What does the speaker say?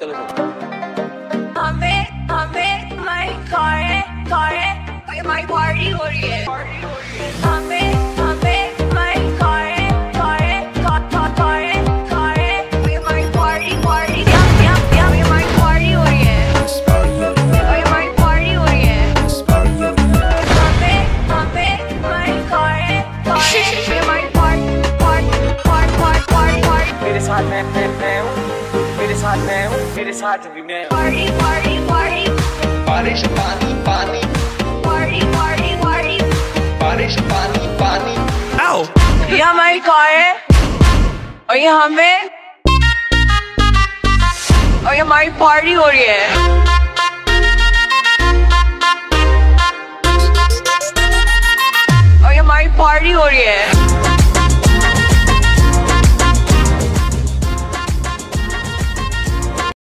चलो चलो हमें हमें मैं कारे कारे मैं पार्टी हो रही है हमें हमें मैं कारे कारे का का कारे कारे मैं पार्टी पार्टी या या या मैं पार्टी हो रही है मैं पार्टी हो रही है हमें हमें मैं कारे कारे मैं party party party party party मेरे साथ मैं मैं मैं हूँ मेरे साथ मैं हूँ मेरे साथ भी मैं पार्टी पार्टी पार्टी बारिश पानी पानी। पार्टी पार्टी पार्टी बारिश पानी पानी। ये हमारी कार है और ये हमें और ये हमारी पार्टी हो रही है। और ये हमारी पार्टी हो रही है।